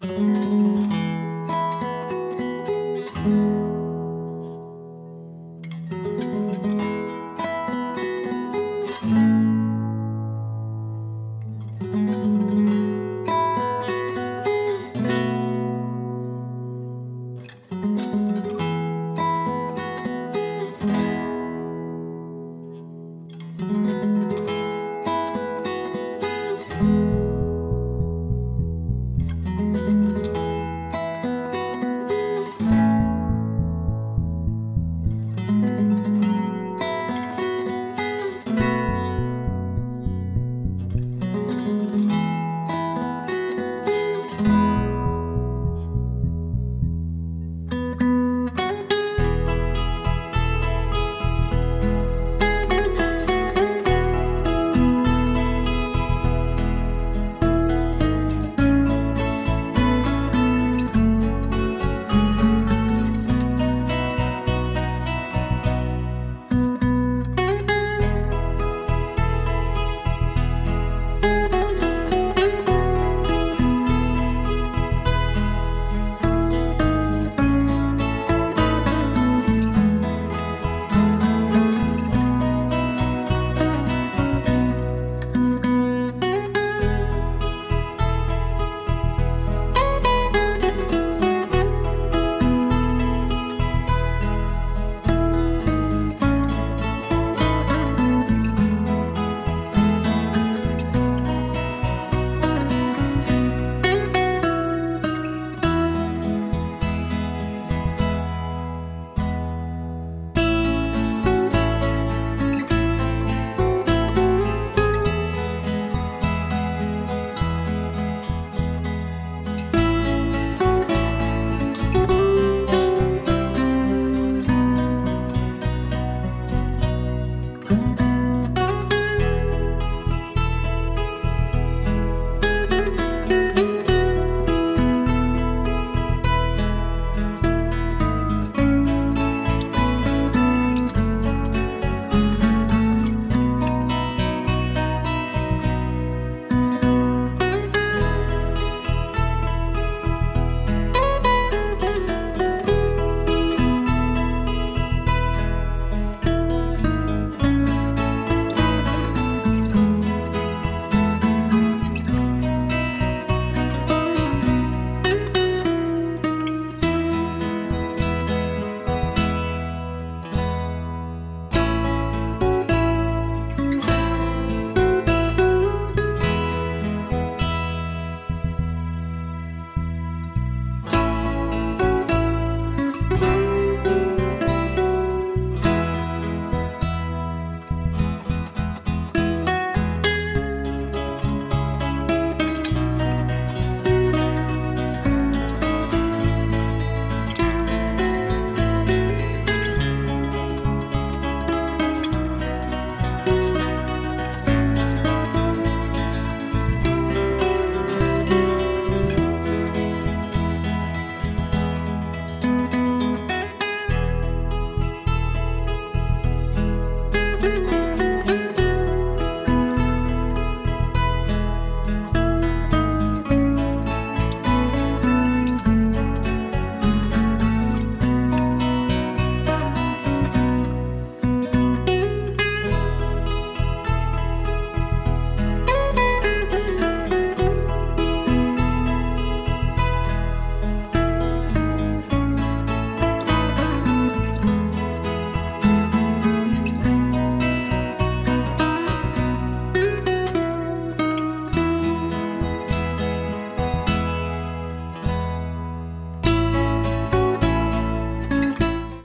Bye.